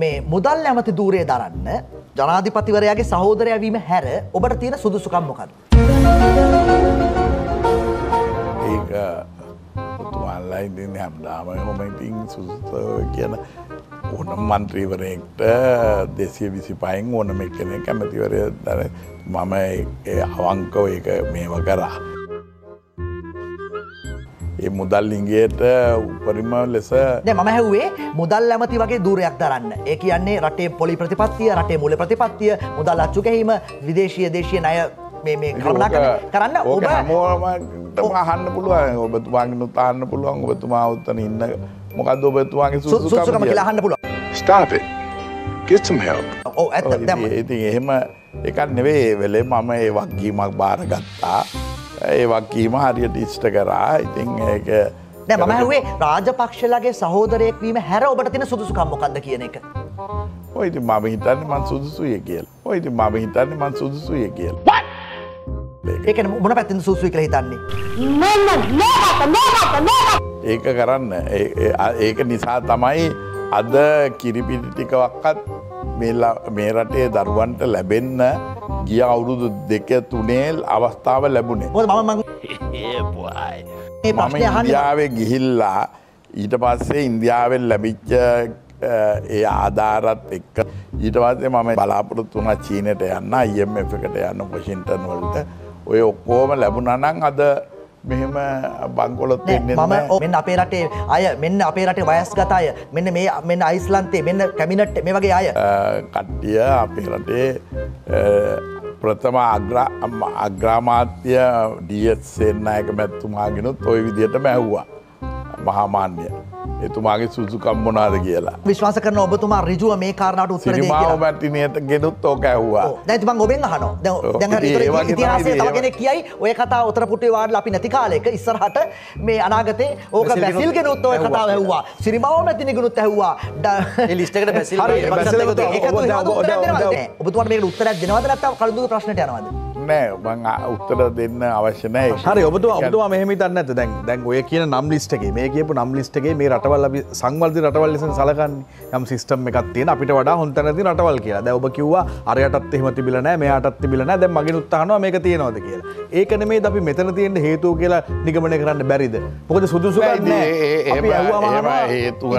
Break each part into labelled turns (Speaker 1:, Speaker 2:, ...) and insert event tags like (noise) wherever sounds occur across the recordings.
Speaker 1: මේ මුදල් ඇමති දූරය දරන්න ජනාධිපතිවරයාගේ සහෝදරයවීම හැර ඔබට තියෙන සුදුසුකම් මොකද.
Speaker 2: ඒක ඔතුමාල්ලා ඉදින්න හැම්දාම හොම ඉතින් සුස්ත කියන ඕන මන්ත්‍රීවරයෙක්ට දෙසිය විසි පයින් ඕනම එකන කැමතිවරය දර මම අවංකව ඒක මේව කරා. ඒ මුදල් ඉංගේට උපරිම ලෙස
Speaker 1: ම හැවේ මුදල් ඇමති වගේ දූරයක් දරන්න. ඒ කියන්නේ රටේ පොලි ප්‍රතිපත්තිය රටේ මුල ප්‍රතිපත්තිය මුදල් අච්චුකැහීම විදේශය දේශය අය මේ කරුණා කරන්න ඔබ
Speaker 2: හැමෝමටම අහන්න පුළුවන්. ඔබතුමාගෙන තාන්න පුළුවන් ඔබතුමා උත්තන ඉන්න. මොකද ඔබතුවාගේ
Speaker 1: සුසුකම කියලා අහන්න පුළුවන්.
Speaker 3: Stop it. Get some help.
Speaker 1: ඔව් ඇත්ත. දැන්
Speaker 2: ඉතින් එහෙම එකක් නෙවේ වෙලේ මම ඒ වක්කීමක් බාරගත්තා ඒ වක්කීම හරියට ඉෂ්ට කරා ඉතින් ඒක
Speaker 1: ඇහුවේ රාජපක්ෂලගේ සහෝදරයෙක් වීම හැර ඔබට තියෙන සුදුසුකම් මොකක්ද කියන එක.
Speaker 2: ඔය ඉතින් මම හිතන්නේ මං සුදුසුය කියලා. ඔය ඉතින් මම හිතන්නේ මං සුදුසුය කියලා.
Speaker 1: ඒක මොන පැත්තෙන් සුදුසුයි කියලා හිතන්නේ.
Speaker 2: ඒක කරන්න ඒක නිසා තමයි අද කිරිපිටි ටිකවක්කත් මේ රටේ දරුවන්ට ලැබෙන්න ගිය අවුරුදු දෙක තුනේල් අවස්ථාව ලැබුණේ.
Speaker 1: මොකද මම (laughs)
Speaker 2: ඉන්දියාවේ ගිහිල්ලා ඊට පස්සේ ඉන්දියාවෙන් ලැබිච්ච ඒ ආධාරත් එක්ක. ඊට පස්සේ මම බලාපොරොත්තු වුණා චීනයට යන්න IMF එකට යන්න වොෂින්ටන් වලට. ඔය ඔක්කොම ලැබුණා නම් අද මෙහෙම වෙන්නේ
Speaker 1: මම මෙන්න අපේ රටේ අය මෙන්න අපේ රටේ වයස්ගත අය මෙන්න මේ මෙන්න අයිස්ලන්තේ මෙන්න කැමිනට් මේ වගේ අය.
Speaker 2: කට්ටිය අපේ රටේ ප්‍රථම අග්‍රාමාත්‍ය ඩියස්සෙන්න්නයක මැත්තුමාගෙනුත් ඔය විදිහට මැහ්වා මහාමාන්‍ය එතුමාගේ සුසුකම් මොනාද කියලා.
Speaker 1: විශ්වාස කරන ඔබතුමා රිජුව මේ කාරණාවට උත්තර කියලා.
Speaker 2: මැටිනයට ගෙනුත් ඕක ඇහ්වා.
Speaker 1: මම ඔබෙන් අහනවා. දැන්
Speaker 2: ඔව්.
Speaker 1: දැන් හරි
Speaker 2: ඉතින් ඒ
Speaker 1: ඒතර
Speaker 2: වගේ
Speaker 1: ඉතිහාසයේ
Speaker 2: තමයි
Speaker 1: තව
Speaker 2: ඒ
Speaker 1: කෙනෙක් කියයි ඔය කතාව උතර පුටුවේ වාඩිලා අපි නැති කාලෙක ඉස්සරහට මේ අනාගතේ ඕක
Speaker 4: බැසිල් ගෙනුත්
Speaker 1: ඔය. කතාව ඇහුවා. සිරිමාව මැතිනි ගෙනුත් ඇහුවා. ඩ-
Speaker 4: ඒ ලිස්ට් එකට බැසිල්
Speaker 1: හරි,
Speaker 4: ගේ
Speaker 1: බැසිල්
Speaker 4: පක්ෂත් එක්ක
Speaker 1: එකතු
Speaker 4: ඔබ-
Speaker 1: වෙනවද?
Speaker 4: ඔබ-
Speaker 1: උත්තරයක්
Speaker 4: ඔබ-
Speaker 1: දෙනවද?
Speaker 4: ඔබ-
Speaker 1: නෑ. ඔබතුමාට මේකට උත්තරයක් දෙනවද නැත්නම් කලදුව ප්‍රශ්නට යනවද?
Speaker 2: නෑ මං උත්තර දෙන්න අවශ්‍ය නෑ
Speaker 4: හරි ඔබතුමා ඔබතුමා මෙහෙම හිතන්න ඇත දැන් දැන් ඔය කියන නම් ලිස්ට් එකේ මේ කියපු නම් ලිස්ට් එකේ මේ රටවල් අපි සංවර්ධිත රටවල් ලෙස සලකන්නේ යම් සිස්ටම් එකක් තියෙන අපිට වඩා හොඳ තැනදී රටවල් කියලා. දැන් ඔබ කිව්වා අරයටත් එහෙම තිබිලා නැහැ මෙයාටත් තිබිලා නැහැ දැන් මගෙන් උත්හනවා මේක තියෙනවද කියලා. ඒක නෙමෙයිද අපි මෙතන තියෙන හේතුව කියලා නිගමනය කරන්න බැරිද?
Speaker 2: එම
Speaker 4: අහනවා,
Speaker 2: හේතුව.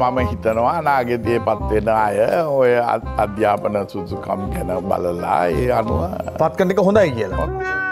Speaker 2: මම හිතනවා නාගෙතිය පත්වෙන අය ඔය අධ්‍යාපන සුසුකම් ගැන බලලා ඒ අනුව
Speaker 4: පත්කන්ටික හොඳයි කියලා.